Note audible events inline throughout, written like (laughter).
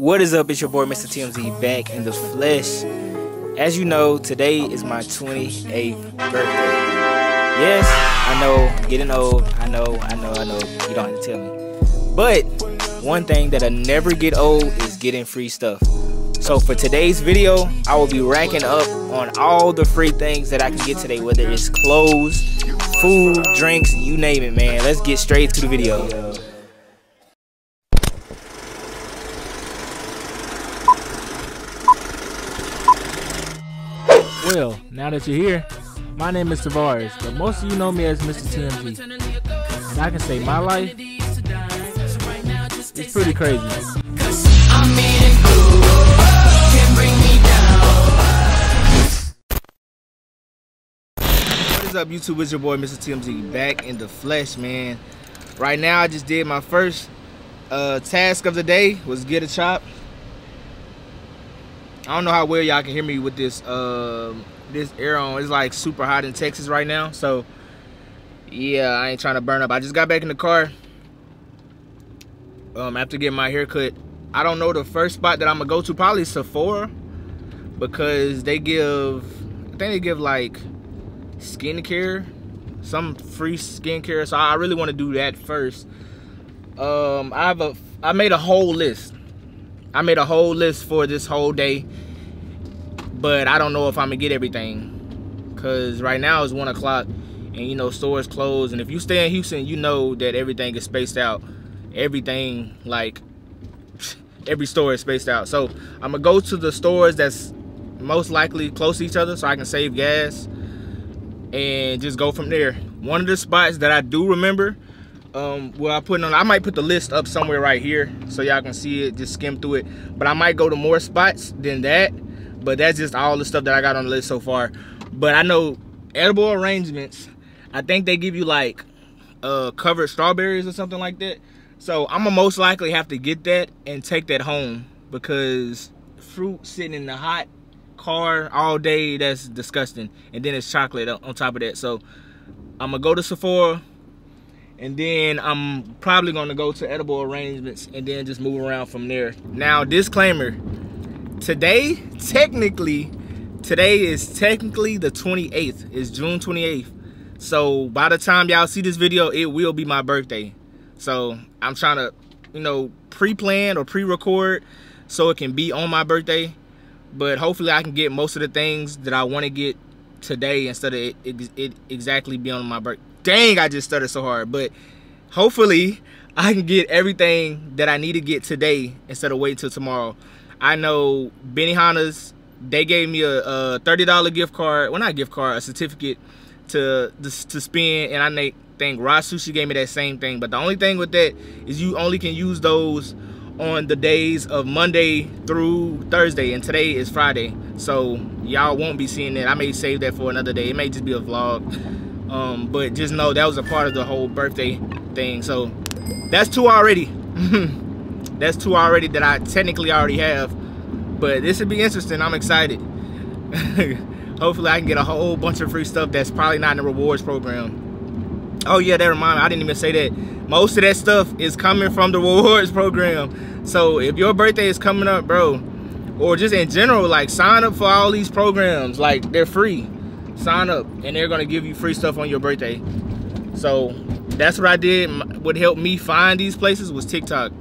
What is up? It's your boy Mr. TMZ back in the flesh. As you know, today is my 28th birthday. Yes, I know, getting old. I know, I know, I know. You don't have to tell me. But one thing that I never get old is getting free stuff. So for today's video, I will be ranking up on all the free things that I can get today, whether it's clothes, food, drinks, you name it, man. Let's get straight to the video. Well, now that you're here, my name is Tavares, but most of you know me as Mr. TMZ. And I can say my life is pretty crazy. What is up, YouTube? It's your boy, Mr. TMZ, back in the flesh, man. Right now, I just did my first uh, task of the day, was get a chop. I don't know how well y'all can hear me with this uh, this air on. It's like super hot in Texas right now, so yeah, I ain't trying to burn up. I just got back in the car um, after getting my haircut. I don't know the first spot that I'm gonna go to, probably Sephora, because they give, I think they give like skincare, some free skincare. So I really want to do that first. Um, I have a, I made a whole list. I made a whole list for this whole day, but I don't know if I'm gonna get everything, cause right now it's one o'clock, and you know stores closed. And if you stay in Houston, you know that everything is spaced out. Everything like (laughs) every store is spaced out. So I'm gonna go to the stores that's most likely close to each other, so I can save gas and just go from there. One of the spots that I do remember, um, well, I put on, I might put the list up somewhere right here so y'all can see it, just skim through it. But I might go to more spots than that. But that's just all the stuff that I got on the list so far. But I know edible arrangements, I think they give you like uh, covered strawberries or something like that. So I'm gonna most likely have to get that and take that home because fruit sitting in the hot car all day, that's disgusting. And then it's chocolate on top of that. So I'm gonna go to Sephora and then I'm probably gonna go to edible arrangements and then just move around from there. Now, disclaimer, today, technically, today is technically the 28th, it's June 28th. So by the time y'all see this video, it will be my birthday. So I'm trying to, you know, pre-plan or pre-record so it can be on my birthday. But hopefully I can get most of the things that I want to get today instead of it, it, exactly be on my birthday. Dang, I just stuttered so hard. But hopefully I can get everything that I need to get today instead of waiting till tomorrow. I know Benihana's, they gave me a, a $30 gift card. Well, not gift card, a certificate to, to spend. And I think RA Sushi gave me that same thing. But the only thing with that is you only can use those on the days of Monday through Thursday and today is Friday so y'all won't be seeing that I may save that for another day it may just be a vlog um, but just know that was a part of the whole birthday thing so that's two already (laughs) that's two already that I technically already have but this would be interesting I'm excited (laughs) hopefully I can get a whole bunch of free stuff that's probably not in the rewards program oh yeah that reminds me I didn't even say that most of that stuff is coming from the (laughs) rewards program so if your birthday is coming up, bro, or just in general, like sign up for all these programs. Like they're free. Sign up and they're gonna give you free stuff on your birthday. So that's what I did. What helped me find these places was TikTok.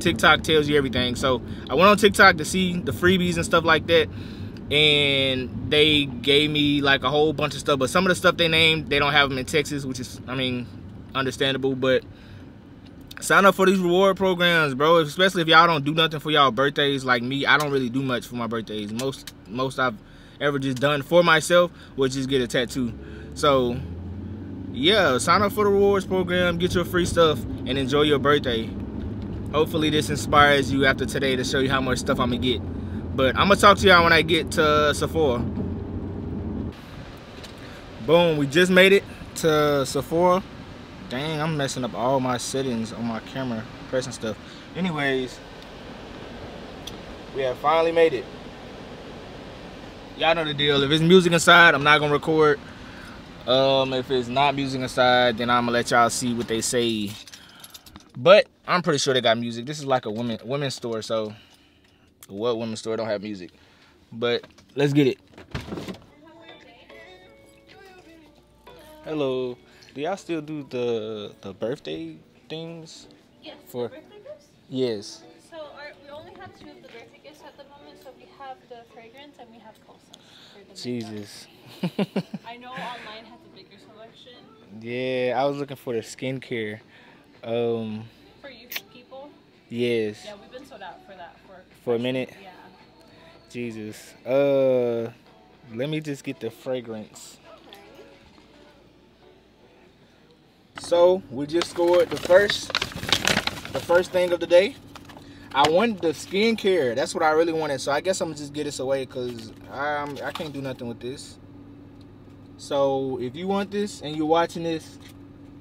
TikTok tells you everything. So I went on TikTok to see the freebies and stuff like that. And they gave me like a whole bunch of stuff. But some of the stuff they named, they don't have them in Texas, which is, I mean, understandable. But sign up for these reward programs bro especially if y'all don't do nothing for y'all birthdays like me i don't really do much for my birthdays most most i've ever just done for myself was just get a tattoo so yeah sign up for the rewards program get your free stuff and enjoy your birthday hopefully this inspires you after today to show you how much stuff i'm gonna get but i'm gonna talk to y'all when i get to sephora boom we just made it to sephora Dang, I'm messing up all my settings on my camera, pressing stuff. Anyways, we have finally made it. Y'all know the deal. If it's music inside, I'm not gonna record. Um, if it's not music inside, then I'm gonna let y'all see what they say. But I'm pretty sure they got music. This is like a women women's store, so What women's store don't have music? But let's get it. Hello. Do y'all still do the the birthday things? Yes. For- birthday gifts? Yes. So our, we only have two of the birthday gifts at the moment. So we have the fragrance and we have the. Jesus. I know (laughs) online has a bigger selection yeah, I was looking for the skincare. Um, for you people. yes. Yeah, we've been sold out for that for For a minute. Yeah. Jesus. Uh, let me just get the fragrance. So we just scored the first, the first thing of the day. I wanted the skincare. That's what I really wanted. So I guess I'm gonna just get this away because I'm I can't do nothing with this. So if you want this and you're watching this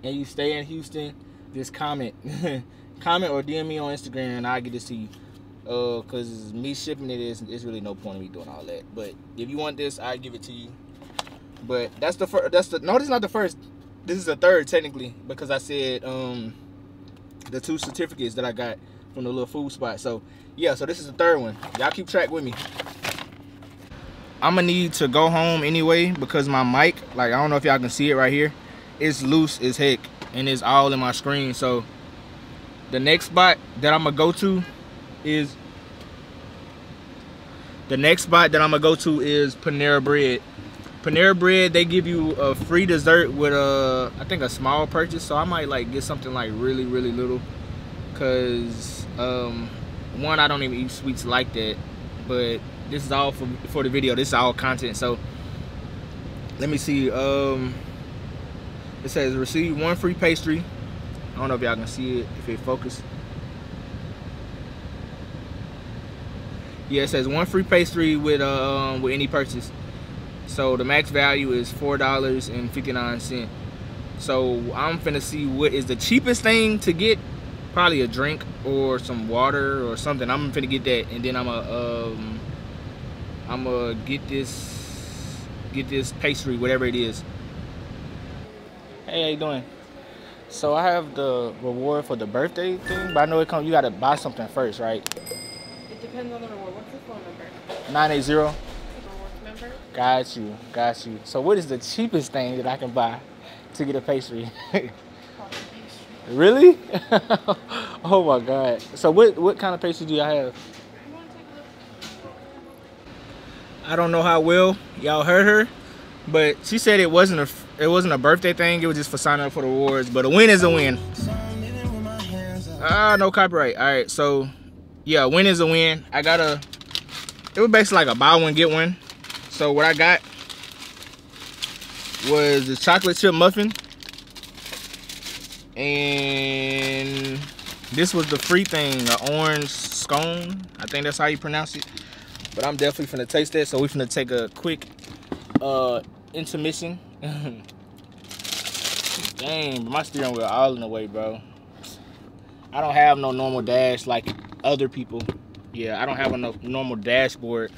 and you stay in Houston, just comment, (laughs) comment or DM me on Instagram and I'll get to you. Uh, cause me shipping it is it's really no point in me doing all that. But if you want this, I give it to you. But that's the first. That's the no. This is not the first. This is the third technically because I said um the two certificates that I got from the little food spot. So yeah, so this is the third one. Y'all keep track with me. I'm gonna need to go home anyway because my mic, like I don't know if y'all can see it right here, it's loose as heck and it's all in my screen. So the next spot that I'm gonna go to is the next spot that I'm gonna go to is Panera Bread. Panera Bread, they give you a free dessert with a, I think a small purchase. So I might like get something like really, really little, cause um, one I don't even eat sweets like that. But this is all for for the video. This is all content. So let me see. Um, it says receive one free pastry. I don't know if y'all can see it if it focus. Yeah, it says one free pastry with um with any purchase. So the max value is four dollars and fifty nine cent. So I'm finna see what is the cheapest thing to get. Probably a drink or some water or something. I'm finna get that, and then I'm a um I'm gonna get this get this pastry, whatever it is. Hey, how you doing? So I have the reward for the birthday thing, but I know it comes. You gotta buy something first, right? It depends on the reward. What's the phone number? Nine eight zero. Rewards member? Got you, got you. So what is the cheapest thing that I can buy to get a pastry? Pastry. (laughs) really? (laughs) oh my god. So what what kind of pastry do y'all have? You want to take a look? I don't know how well y'all heard her, but she said it wasn't a it wasn't a birthday thing. It was just for signing up for the awards. But a win is a win. Ah, no copyright. All right, so yeah, win is a win. I got a. It was basically like a buy one get one. So what I got was the chocolate chip muffin, and this was the free thing, the orange scone. I think that's how you pronounce it. But I'm definitely finna taste that. So we finna take a quick uh intermission. (laughs) Dang, my steering wheel all in the way, bro. I don't have no normal dash like other people. Yeah, I don't have enough normal dashboard.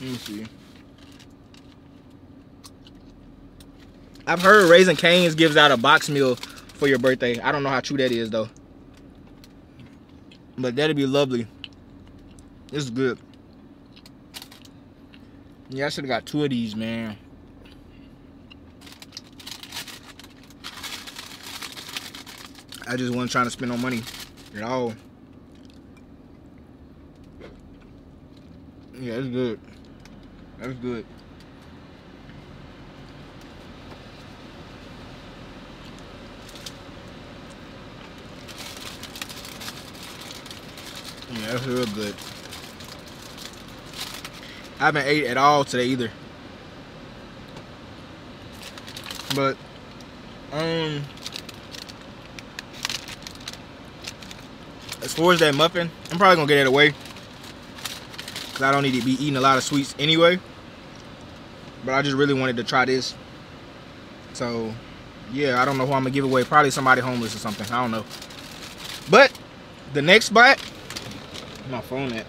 Let me see. I've heard Raising Cane's gives out a box meal for your birthday. I don't know how true that is though. But that'd be lovely. This is good. Yeah, I should have got two of these, man. I just wasn't trying to spend no money at all. Yeah, it's good. That's good. Yeah, that's real good. I haven't ate at all today either. But um as far as that muffin, I'm probably gonna get it away. Cause I don't need to be eating a lot of sweets anyway. But I just really wanted to try this. So yeah, I don't know who I'm gonna give away. Probably somebody homeless or something. I don't know. But the next bite, my phone at.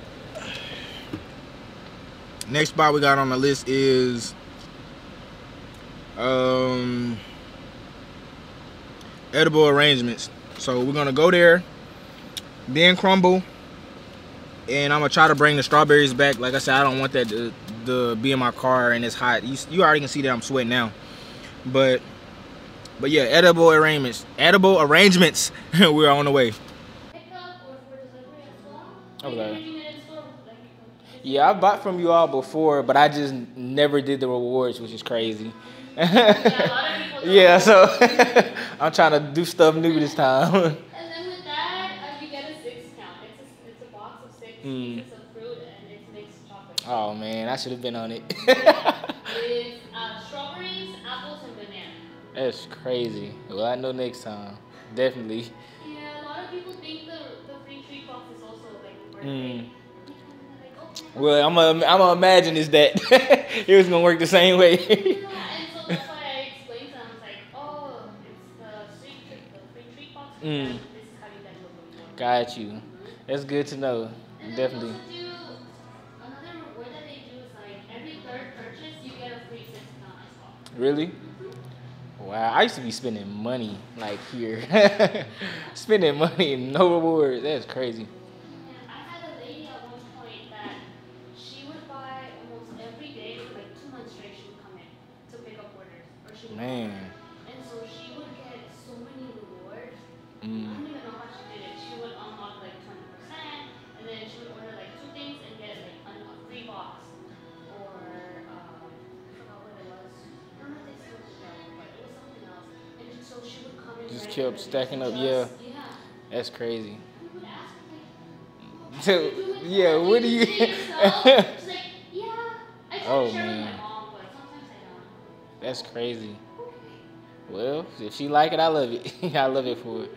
Next spot we got on the list is um edible arrangements. So we're gonna go there, then Crumbl, and I'm gonna try to bring the strawberries back. Like I said, I don't want that to, to be in my car and it's hot. You, you already can see that I'm sweating now, but but yeah, edible arrangements, edible arrangements. (laughs) We're on the way. Okay. Yeah, I bought from you all before, but I just never did the rewards, which is crazy. yeah, (laughs) so (laughs) I'm trying to do stuff new this time. And (laughs) then with that, uh, you get a six count. It's a, it's a box of six Mm. pieces of fruit and it's mixed chocolate. oh man, I should have been on it. With uh, strawberries, apples, and banana. That's crazy. Well, I know next time. Definitely. Yeah, a lot of people think the, the free treat box is also like a birthday. Mm. Well, I'm gonna I'm gonna imagine is that (laughs) it was gonna work the same way. Yeah, and so that's why I explained to them, it's like, oh, it's the free the free treat box. Mm. This is how you get the. Got you. That's good to know. And Definitely. do another reward that they do is like every third purchase you get a free discount as well. Really? Wow, I used to be spending money like here. (laughs) spending money and no rewards. That's crazy. And I had a lady at one point that she would buy almost every day for like two months straight. She would come in to pick up orders, or she would Man. And so she would get so many rewards. I Mm. don't even know how she did it. She would unlock like twenty percent, and then she would order like two things and get like a free box, or um, I forgot what it was. I don't know if they still do but it was something else. And so she would come in. Just kept stacking up, yeah. just- Yeah. That's crazy. We would ask her like. (laughs) So, "Do you do it yeah, what do you? do it yourself?" She's like, yeah. Oh, to share with man. my mom, but sometimes I don't. That's crazy. Well, if she like it, I love it. (laughs) I love it for it.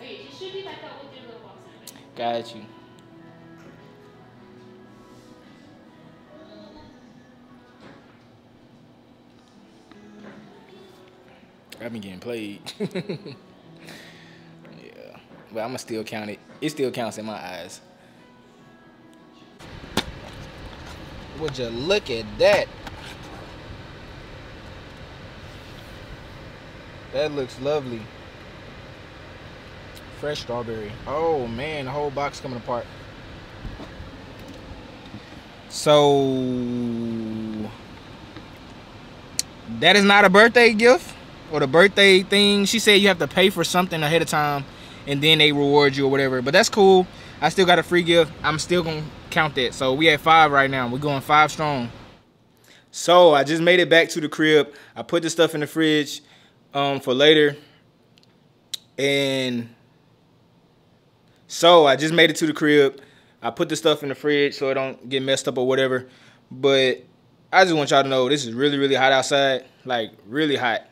Okay, you should be back out with your little box in a minute. Got you. I've been getting played. (laughs) yeah. But I'm going to still count it. It still counts in my eyes. Would you look at that? That looks lovely. Fresh strawberry. Oh man, the whole box coming apart. So that is not a birthday gift or the birthday thing. She said you have to pay for something ahead of time and then they reward you or whatever. But that's cool. I still got a free gift. I'm still gonna count that. So we at five right now. We're going five strong. So I just made it back to the crib. I put the stuff in the fridge um, for later. And so I just made it to the crib. I put the stuff in the fridge so it don't get messed up or whatever. But I just want y'all to know this is really, really hot outside. Like really hot.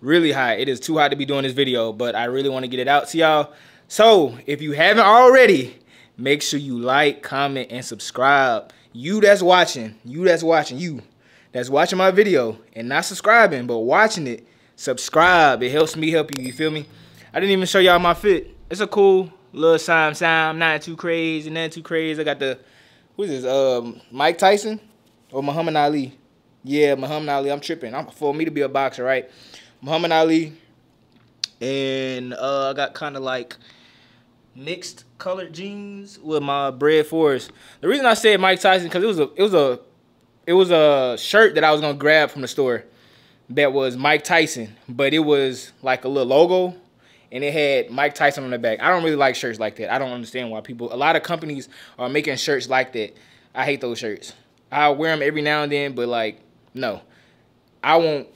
Really hot. It is too hot to be doing this video, but I really want to get it out to y'all. So if you haven't already, make sure you like, comment, and subscribe. You that's watching, you that's watching, you that's watching my video and not subscribing, but watching it, subscribe. It helps me help you. You feel me? I didn't even show y'all my fit. It's a cool little Sam Sam, not too crazy, not too crazy. I got the who's this? Um, Mike Tyson or Muhammad Ali? Yeah, Muhammad Ali. I'm tripping. I'm for me to be a boxer, right? Muhammad Ali, and uh, I got kind of like mixed colored jeans with my Bread Forest. The reason I said Mike Tyson because it was a it was a it was a shirt that I was gonna grab from the store that was Mike Tyson, but it was like a little logo and it had Mike Tyson on the back. I don't really like shirts like that. I don't understand why people. A lot of companies are making shirts like that. I hate those shirts. I wear them every now and then, but like no, I want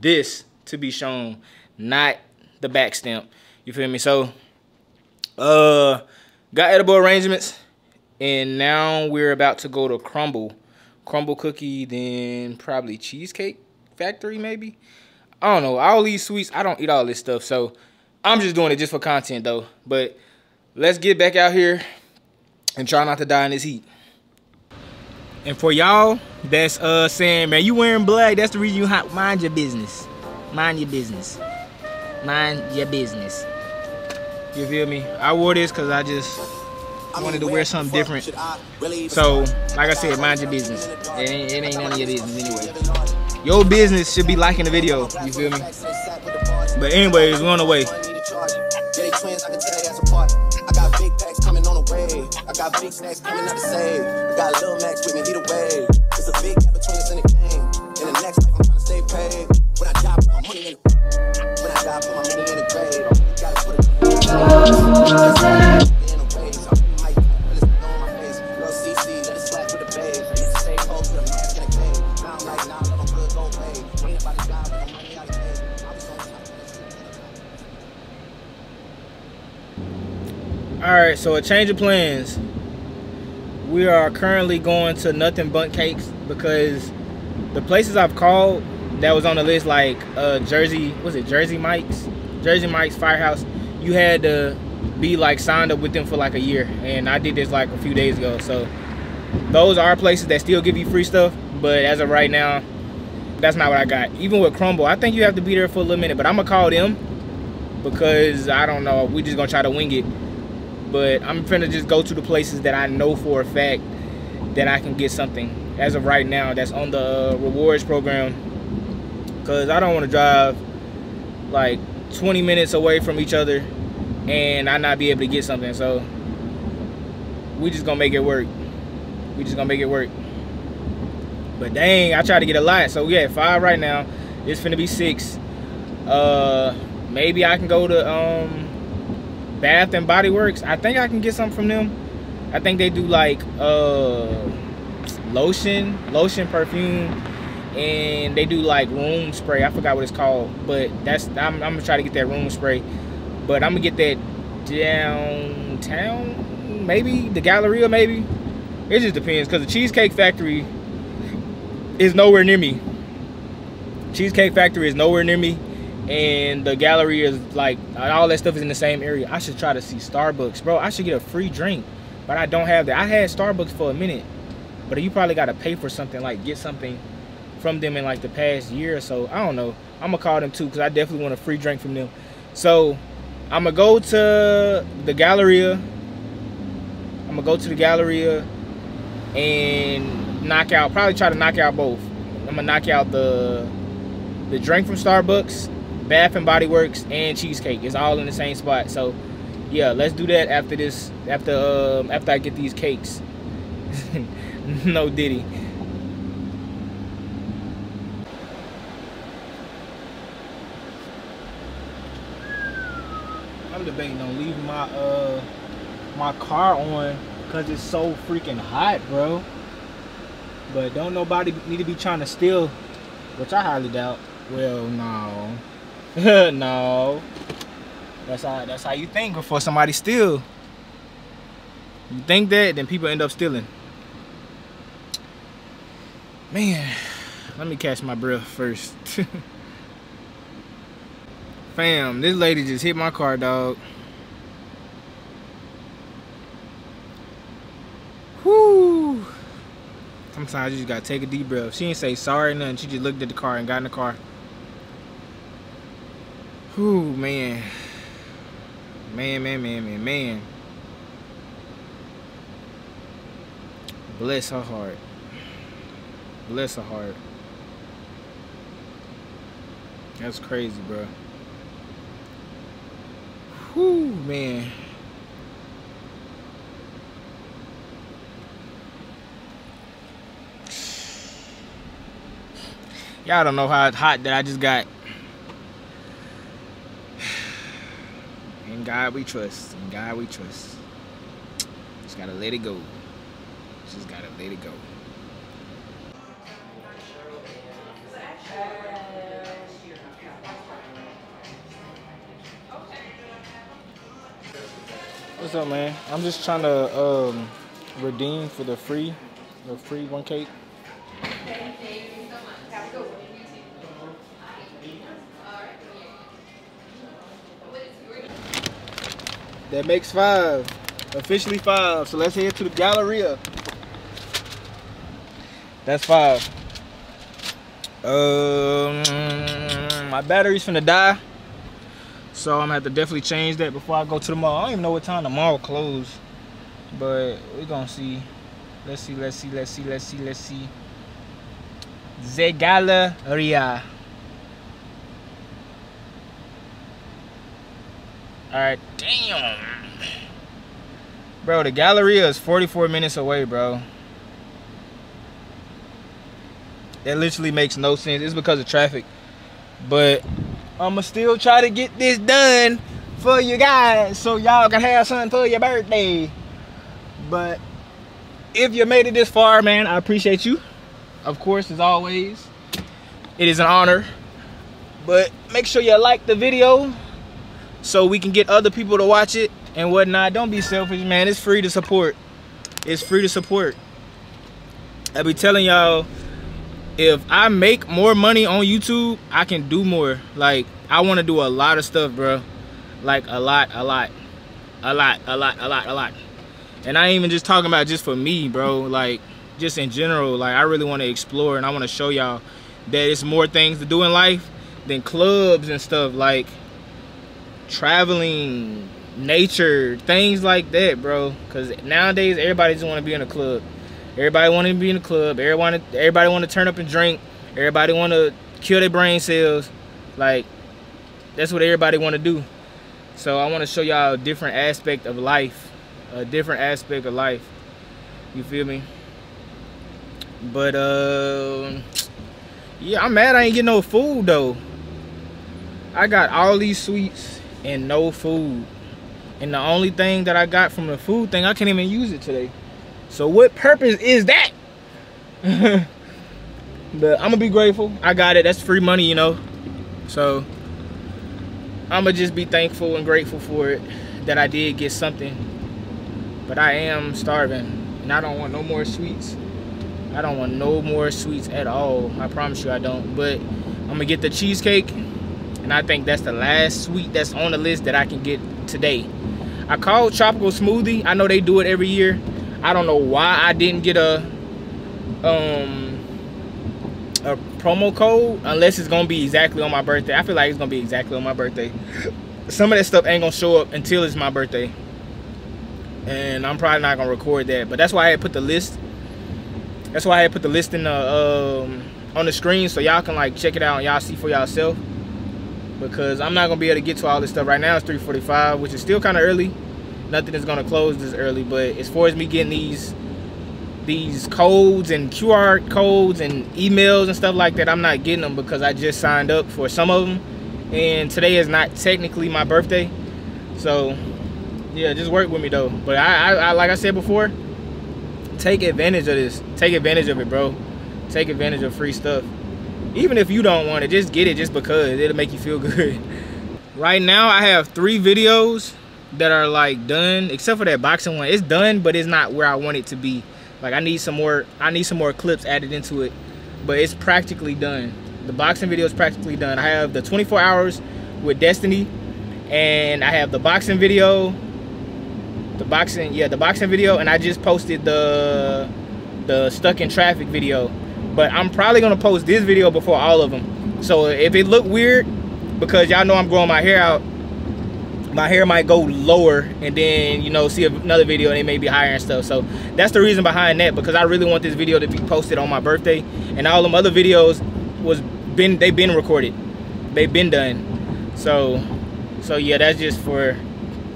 this to be shown, not the back stamp. You feel me? So, uh, got edible arrangements, and now we're about to go to Crumbl, Crumbl Cookie, then probably Cheesecake Factory, maybe. I don't know. All these sweets, I don't eat all this stuff, so I'm just doing it just for content though. But let's get back out here and try not to die in this heat. And for y'all that's uh saying, man, you wearing black, that's the reason you hot. Mind your business. Mind your business. Mind your business. You feel me? I wore this because I just wanted to wear something different. So, like I said, mind your business. It ain't, it ain't none of your business anyway. Your business should be liking the video. You feel me? But anyways, we're on the way. I can tell that's apart. I got big packs coming on the way. I got big stacks coming out to save. Got Lil Max with me, he the wave. It's a big gap between us and the game. In the next life, I'm trying to stay paid. When I die, put my money in the When I die, put my money in the grave. Gotta put it so a change of plans. We are currently going to Nothing Bundt Cakes because the places I've called that was on the list, like uh, Jersey, was it Jersey Mike's? Jersey Mike's Firehouse. You had to be like signed up with them for like a year, and I did this like a few days ago. So those are places that still give you free stuff, but as of right now, that's not what I got. Even with Crumbl, I think you have to be there for a little minute, but I'm gonna call them because I don't know. We just gonna try to wing it but I'm finna just go to the places that I know for a fact that I can get something. As of right now that's on the uh, rewards program. Because I don't want to drive like 20 minutes away from each other and I not be able to get something. So we just gonna make it work. We just gonna make it work. But dang I try to get a lot. So we at five right now. It's finna be six. Uh maybe I can go to um Bath and Body Works. I think I can get something from them. I think they do like uh lotion, lotion, perfume, and they do like room spray. I forgot what it's called, but that's I'm, I'm gonna try to get that room spray. But I'm gonna get that downtown, maybe the Galleria, maybe. It just depends because the Cheesecake Factory is nowhere near me. Cheesecake Factory is nowhere near me and the gallery is like all that stuff is in the same area. I should try to see Starbucks, bro. I should get a free drink, but I don't have that. I had Starbucks for a minute, but you probably got to pay for something like get something from them in like the past year or so. I don't know. I'm gonna call them too because I definitely want a free drink from them. So I'm gonna go to the Galleria. I'm gonna go to the Galleria and knock out. Probably try to knock out both. I'm gonna knock out the the drink from Starbucks Bath and Body Works and Cheesecake. It's all in the same spot. So yeah, let's do that after this. After um, after I get these cakes. (laughs) no Diddy. I'm debating on leaving my uh my car on because it's so freaking hot, bro. But don't nobody need to be trying to steal, which I highly doubt. Well, no. (laughs) no. That's how that's how you think before somebody steal. You think that, then people end up stealing. Man, let me catch my breath first. (laughs) Fam, this lady just hit my car, dog. Whoo. Sometimes you just gotta take a deep breath. She didn't say sorry, nothing. She just looked at the car and got in the car. Whew, man. Man, man, man, man, man. Bless her heart. Bless her heart. That's crazy, bro. Whew, man. Y'all don't know how hot that I just got. God we trust. In God we trust. Just gotta let it go. Just gotta let it go. What's up, man? I'm just trying to um, redeem for the free, the free one cake. That makes five. Officially five. So let's head to the Galleria. That's five. Um, my battery's finna die. So I'm gonna have to definitely change that before I go to the mall. I don't even know what time the mall closed. But we're gonna see. Let's see, let's see, let's see, let's see, let's see. The Galleria. Alright, damn. Bro, the Galleria is 44 minutes away, bro. That literally makes no sense. It's because of traffic. But I'ma still try to get this done for you guys so y'all can have something for your birthday. But if you made it this far, man, I appreciate you. Of course, as always, it is an honor. But make sure you like the video so we can get other people to watch it and whatnot. Don't be selfish, man. It's free to support. It's free to support. I be telling y'all, if I make more money on YouTube, I can do more. Like, I want to do a lot of stuff, bro. Like, a lot, a lot, a lot, a lot, a lot, a lot. And I ain't even just talking about just for me, bro. Like, just in general. Like, I really want to explore and I want to show y'all that it's more things to do in life than clubs and stuff. Like, traveling, nature, things like that, bro. Cause nowadays everybody just want to be in a club. Everybody want to be in a club. Everybody, everybody want to turn up and drink. Everybody want to kill their brain cells. Like that's what everybody want to do. So I want to show y'all a different aspect of life, a different aspect of life. You feel me? But uh, yeah, I'm mad I ain't get no food though. I got all these sweets and no food. And the only thing that I got from the food thing, I can't even use it today. So what purpose is that? (laughs) but I'm gonna be grateful. I got it. That's free money, you know. So I'm gonna just be thankful and grateful for it that I did get something. But I am starving, and I don't want no more sweets. I don't want no more sweets at all. I promise you I don't. But I'm gonna get the cheesecake, and I think that's the last sweet that's on the list that I can get today. I called Tropical Smoothie. I know they do it every year. I don't know why I didn't get a um a promo code unless it's gonna be exactly on my birthday. I feel like it's gonna be exactly on my birthday. Some of that stuff ain't gonna show up until it's my birthday. And I'm probably not gonna record that. But that's why I put the list. That's why I put the list in the um on the screen so y'all can like check it out and y'all see for yourself. Because I'm not gonna be able to get to all this stuff right now. It's 3:45, which is still kind of early. Nothing is gonna close this early, but as far as me getting these these codes and QR codes and emails and stuff like that, I'm not getting them because I just signed up for some of them. And today is not technically my birthday. So, yeah, just work with me though. But I, I, I like I said before, take advantage of this. Take advantage of it, bro. Take advantage of free stuff. Even if you don't want it, just get it just because. It'll make you feel (laughs) good. right now, I have three videos that are like done, except for that boxing one. It's done, but it's not where I want it to be. Like I need some more I need some more clips added into it. But it's practically done. The boxing video is practically done. I have the 24 hours with Destiny and I have the boxing video. The boxing, yeah, the boxing video and I just posted the the stuck in traffic video. But I'm probably gonna post this video before all of them. So if it look weird, because y'all know I'm growing my hair out, my hair might go lower and then you know see another video and it may be higher and stuff. So that's the reason behind that because i really want this video to be posted on my birthday. And all them other videos was been they've been recorded. They've been done. So so yeah that's just for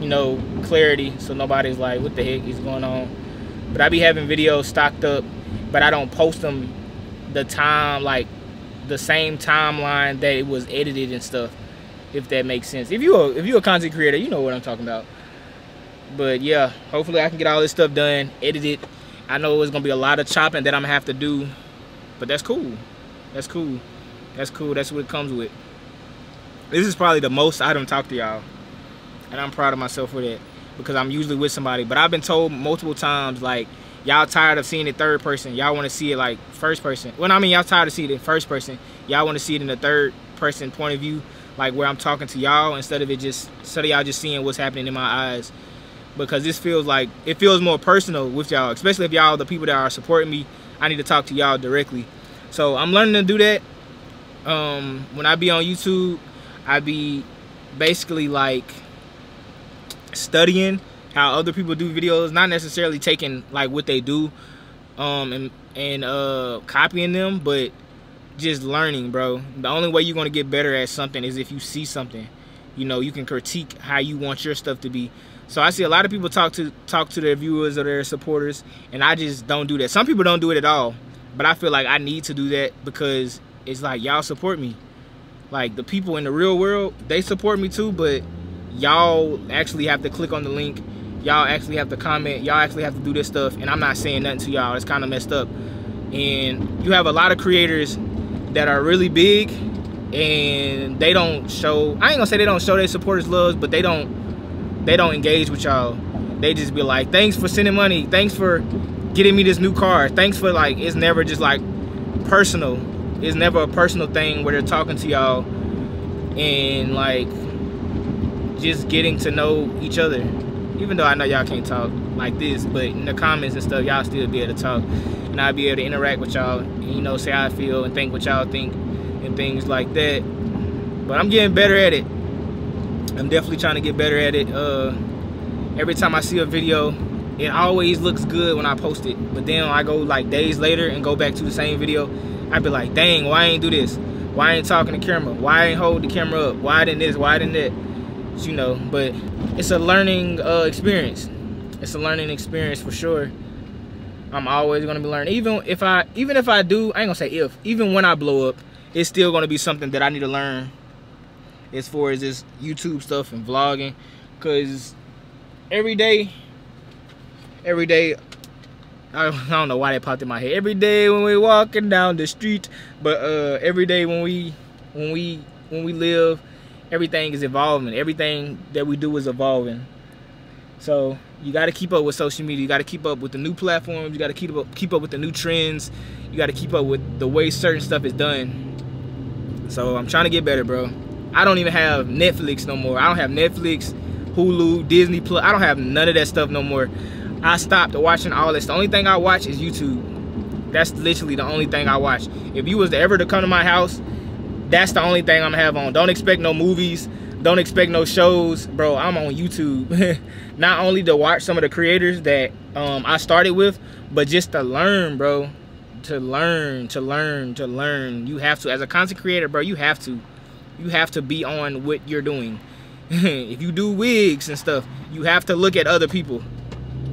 you know clarity. So nobody's like what the heck is going on? But i be having videos stocked up but i don't post them the time like the same timeline that it was edited and stuff if that makes sense. If you're if you're a content creator, you know what I'm talking about. But yeah, hopefully I can get all this stuff done, edited. I know it's gonna be a lot of chopping that I'm gonna have to do, but that's cool. That's cool. That's cool. That's what it comes with. This is probably the most I don't talk to y'all, and I'm proud of myself for that because I'm usually with somebody. But I've been told multiple times like y'all tired of seeing it third person. Y'all want to see it like first person. Well, I mean y'all tired of seeing it in first person. Y'all want to see it in the third person point of view like where I'm talking to y'all instead of it just instead of y'all just seeing what's happening in my eyes because this feels like it feels more personal with y'all especially if y'all the people that are supporting me I need to talk to y'all directly so I'm learning to do that um, when I be on YouTube I be basically like studying how other people do videos not necessarily taking like what they do um, and and uh, copying them but just learning, bro. The only way you're gonna get better at something is if you see something. You know, you can critique how you want your stuff to be. So I see a lot of people talk to talk to their viewers or their supporters, and I just don't do that. Some people don't do it at all, but I feel like I need to do that because it's like y'all support me. Like the people in the real world, they support me too, but y'all actually have to click on the link. Y'all actually have to comment. Y'all actually have to do this stuff, and I'm not saying nothing to y'all. It's kind of messed up. And you have a lot of creators that are really big, and they don't show. I ain't gonna say they don't show their supporters love, but they don't they don't engage with y'all. They just be like, thanks for sending money. Thanks for getting me this new car. Thanks for like, it's never just like personal. It's never a personal thing where they're talking to y'all and like just getting to know each other. Even though I know y'all can't talk like this, but in the comments and stuff, y'all still be able to talk. And I'll be able to interact with y'all you know, say how I feel and think what y'all think and things like that. But I'm getting better at it. I'm definitely trying to get better at it. Uh, every time I see a video, it always looks good when I post it. But then I go like days later and go back to the same video, I'd be like, dang, why I ain't do this? Why I ain't talking to camera? Why I ain't hold the camera up? Why didn't this? Why didn't that? You know, but it's a learning uh, experience. It's a learning experience for sure. I'm always gonna be learning. Even if I, even if I do, I ain't gonna say if. Even when I blow up, it's still gonna be something that I need to learn as far as this YouTube stuff and vlogging because every day every day (laughs) I don't know why that popped in my head every day when we walking down the street but uh every day when we when we when we live everything is evolving everything that we do is evolving so you got to keep up with social media you got to keep up with the new platforms you got to keep up keep up with the new trends you got to keep up with the way certain stuff is done so i'm trying to get better bro I don't even have Netflix no more. I don't have Netflix, Hulu, Disney Plus. I don't have none of that stuff no more. I stopped watching all this. The only thing I watch is YouTube. That's literally the only thing I watch. If you was ever to come to my house, that's the only thing I'm have on. Don't expect no movies. Don't expect no shows, bro. I'm on YouTube. (laughs) Not only to watch some of the creators that um, I started with, but just to learn, bro. To learn, to learn, to learn. You have to, as a content creator, bro. You have to you have to be on what you're doing. (laughs) if you do wigs and stuff, you have to look at other people.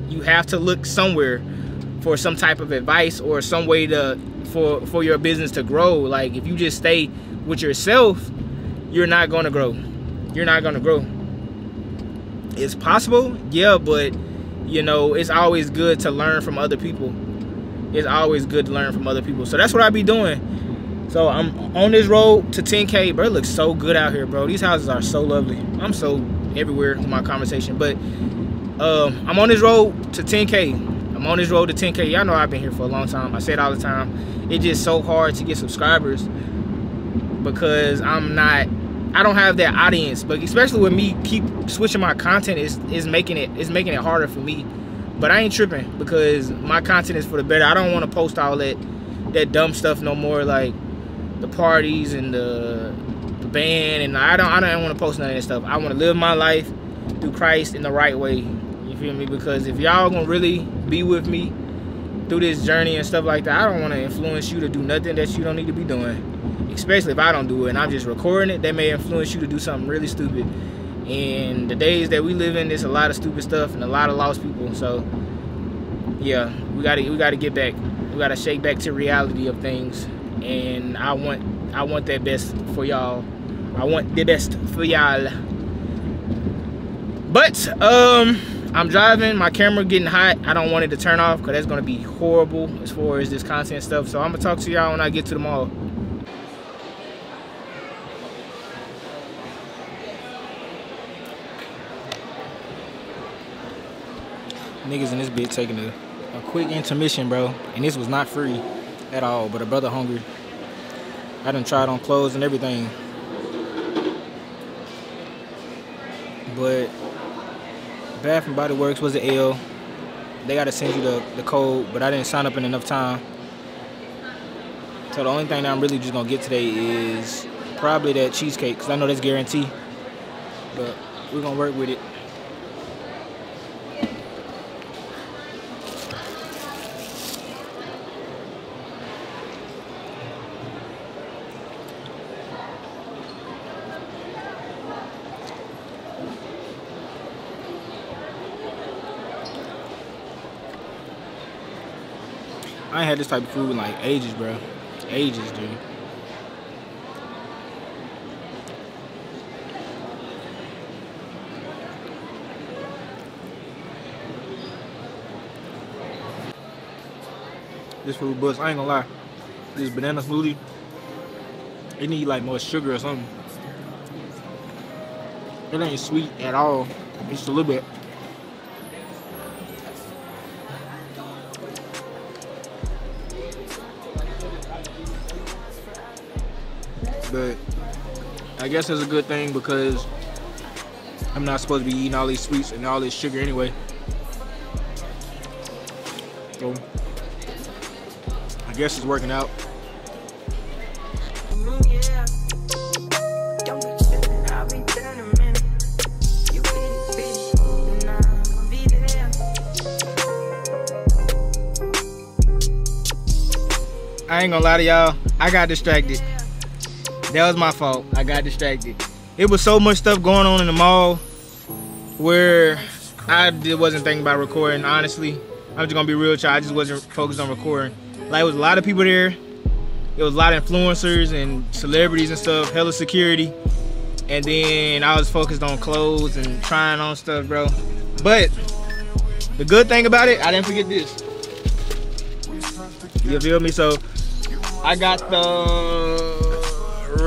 You have to look somewhere for some type of advice or some way to for for your business to grow. Like if you just stay with yourself, you're not gonna grow. You're not gonna grow. It's possible, yeah, but you know, it's always good to learn from other people. It's always good to learn from other people. So that's what I be doing. So I'm on this road to 10K. Bro, it looks so good out here, bro. These houses are so lovely. I'm so everywhere in my conversation. But um, I'm on this road to 10K. I'm on this road to 10K. Y'all know I've been here for a long time. I say it all the time. It's just so hard to get subscribers because I'm not, I don't have that audience. But especially with me keep switching my content is is making it is making it harder for me. But I ain't tripping because my content is for the better. I don't want to post all that that dumb stuff no more. Like the parties and the, the band, and I don't I don't want to post none of that stuff. I want to live my life through Christ in the right way. You feel me? Because if y'all gonna really be with me through this journey and stuff like that, I don't want to influence you to do nothing that you don't need to be doing. Especially if I don't do it and I'm just recording it, that may influence you to do something really stupid. And the days that we live in, there's a lot of stupid stuff and a lot of lost people. So yeah, we gotta we gotta get back. We gotta shake back to reality of things and I want I want that best for y'all. I want the best for y'all. But um I'm driving, my camera getting hot. I don't want it to turn off because that's gonna be horrible as far as this content stuff. So I'm gonna talk to y'all when I get to the mall. Niggas in this bit taking a, a quick intermission, bro. And this was not free at all, but a brother hungry. I done tried on clothes and everything. But Bath and Body Works was an L. They gotta send you the, the code, but I didn't sign up in enough time. So the only thing that I'm really just gonna get today is probably that cheesecake, because I know that's guaranteed. But we're gonna work with it. This type of food in like ages, bro. Ages, dude. This food bust. I ain't gonna lie. This banana smoothie. It need like more sugar or something. It ain't sweet at all. Just a little bit. Guess it's a good thing because I'm not supposed to be eating all these sweets and all this sugar anyway. So I guess it's working out. I ain't gonna lie to y'all. I got distracted. That was my fault. I got distracted. It was so much stuff going on in the mall where I wasn't thinking about recording. Honestly, I'm just gonna be real, child. I just wasn't focused on recording. Like, it was a lot of people there. It was a lot of influencers and celebrities and stuff. Hella security. And then I was focused on clothes and trying on stuff, bro. But the good thing about it, I didn't forget this. You feel me? So I got the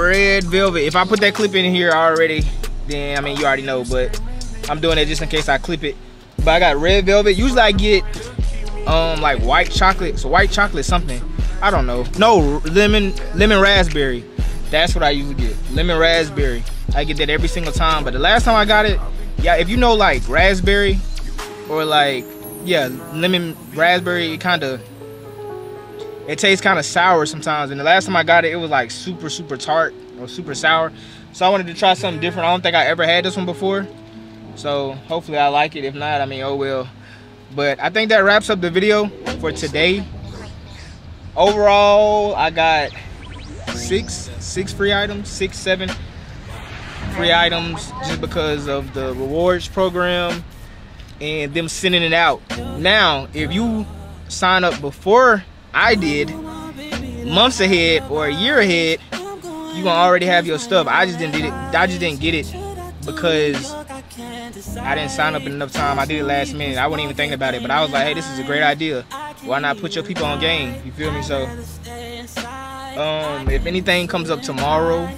red velvet. If I put that clip in here already, then I mean you already know, but I'm doing it just in case I clip it. But I got red velvet. Usually I get um like white chocolate. So white chocolate something. I don't know. No, lemon lemon raspberry. That's what I usually get. Lemon raspberry. I get that every single time. But the last time I got it, yeah, if you know like raspberry or like yeah, lemon raspberry it kind of it tastes kind of sour sometimes. And the last time I got it, it was like super, super tart or super sour. So I wanted to try something different. I don't think I ever had this one before. So hopefully I like it. If not, I mean, oh well. But I think that wraps up the video for today. Overall, I got six, six free items, six, seven free items just because of the rewards program and them sending it out. Now, if you sign up before I did months ahead or a year ahead, you gonna already have your stuff. I just didn't did it. I just didn't get it because I didn't sign up in enough time. I did it last minute. I wasn't even thinking about it, but I was like, hey, this is a great idea. Why not put your people on game? You feel me? So, um, if anything comes up tomorrow,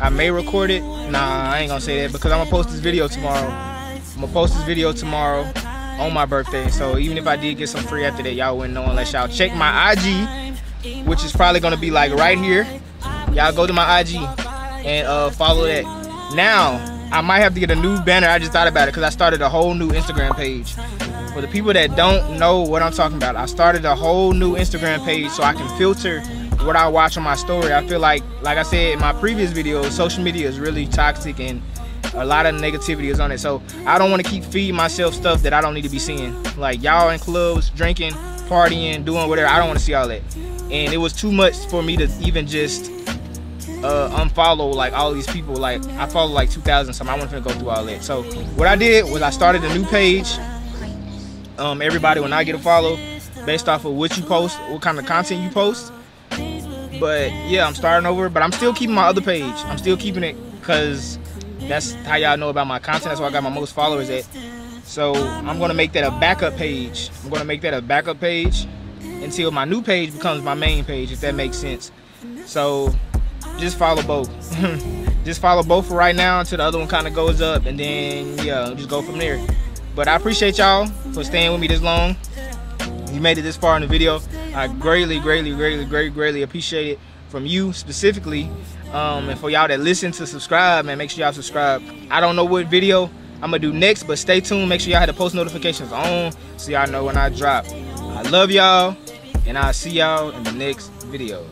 I may record it. Nah, I ain't gonna say that because I'm gonna post this video tomorrow. I'm gonna post this video tomorrow on my birthday. So even if I did get some free after that, y'all wouldn't know unless y'all check my IG, which is probably gonna be like right here. Y'all go to my IG and uh, follow that. Now, I might have to get a new banner. I just thought about it because I started a whole new Instagram page. For the people that don't know what I'm talking about, I started a whole new Instagram page so I can filter what I watch on my story. I feel like, like I said in my previous video, social media is really toxic and a lot of negativity is on it. So I don't want to keep feeding myself stuff that I don't need to be seeing. Like y'all in clubs, drinking, partying, doing whatever. I don't want to see all that. And it was too much for me to even just uh, unfollow like all these people. Like I follow like 2,000 something. I wasn't gonna go through all that. So what I did was I started a new page. Um, everybody when I get a follow, based off of what you post, what kind of content you post. But yeah, I'm starting over. But I'm still keeping my other page. I'm still keeping it because that's how y'all know about my content. That's why I got my most followers at. So I'm gonna make that a backup page. I'm gonna make that a backup page until my new page becomes my main page, if that makes sense. So just follow both. (laughs) just follow both for right now until the other one kind of goes up, and then yeah, just go from there. But I appreciate y'all for staying with me this long. You made it this far in the video. I greatly, greatly, greatly, greatly, greatly appreciate it from you specifically. Um, and for y'all that listen to subscribe, man, make sure y'all subscribe. I don't know what video I'm gonna do next, but stay tuned. Make sure y'all have the post notifications on so y'all know when I drop. I love y'all, and I'll see y'all in the next video.